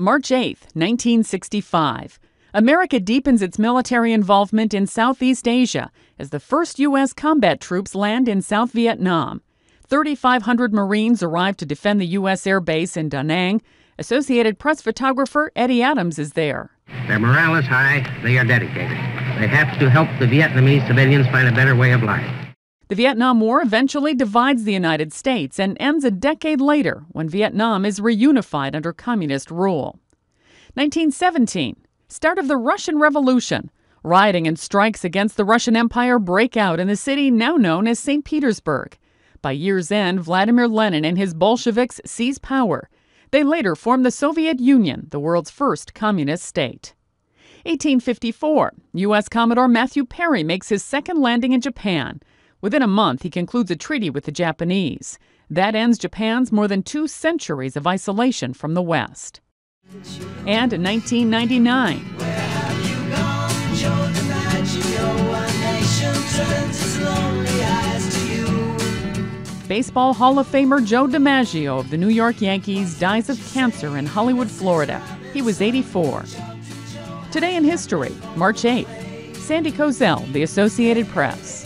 March 8, 1965. America deepens its military involvement in Southeast Asia as the first U.S. combat troops land in South Vietnam. 3,500 Marines arrive to defend the U.S. Air Base in Da Nang. Associated Press photographer Eddie Adams is there. Their morale is high. They are dedicated. They have to help the Vietnamese civilians find a better way of life. The Vietnam War eventually divides the United States and ends a decade later when Vietnam is reunified under communist rule. 1917, start of the Russian Revolution. Rioting and strikes against the Russian Empire break out in the city now known as St. Petersburg. By year's end, Vladimir Lenin and his Bolsheviks seize power. They later form the Soviet Union, the world's first communist state. 1854, U.S. Commodore Matthew Perry makes his second landing in Japan. Within a month, he concludes a treaty with the Japanese. That ends Japan's more than two centuries of isolation from the West. And in 1999, Baseball Hall of Famer Joe DiMaggio of the New York Yankees dies of cancer in Hollywood, Florida. He was 84. Today in history, March 8th. Sandy Kozel, The Associated Press.